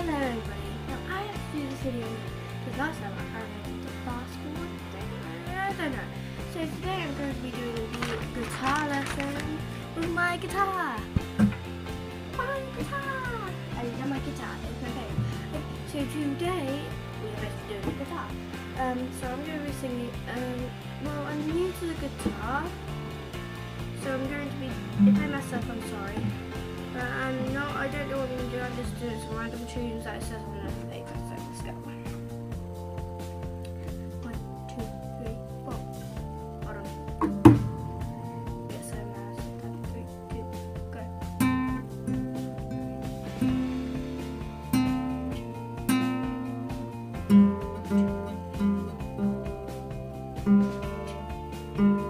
Hello everybody. Now I have to do this video because last time I did the fast forward thing. I don't know. So today I'm going to be doing the guitar lesson with my guitar. My guitar. I have my guitar. It's okay. So today we are going to do the guitar. Um, so I'm going to be singing. Um, well, I'm new to the guitar, so I'm going to be. If I mess up, I'm sorry. Doing some random tunes that it says on the paper. So let's go. One, two, three, four. Hold on. Get go.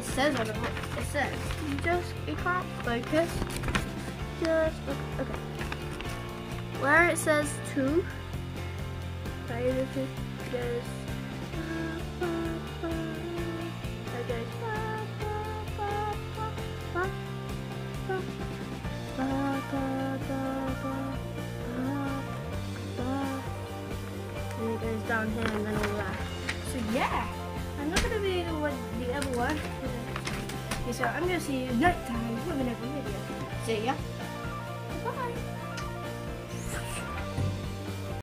It says on the book. It says you just you can't focus. Just. Okay. Where it says two. Right, goes down here and then all that. So yeah, I'm not gonna be one. Okay, so I'm gonna see you next time with another video. See ya.